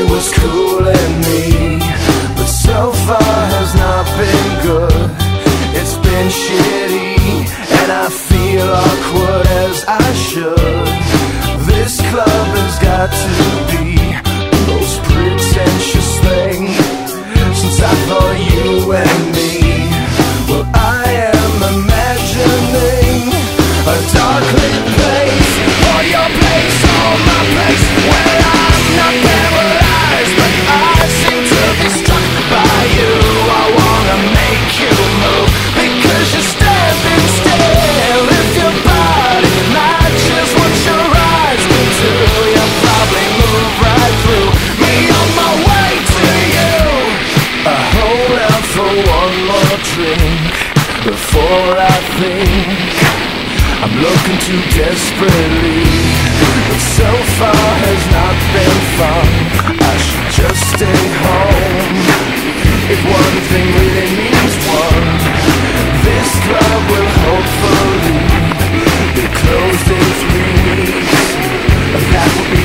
she was cool and me. But so far has not been good. It's been shitty And I feel awkward as I should. This club has got to be The most pretentious thing Since I thought you and me before I think I'm looking too desperately. But so far has not been fun I should just stay home. If one thing really means one This club will hopefully Be closed in three weeks. That will be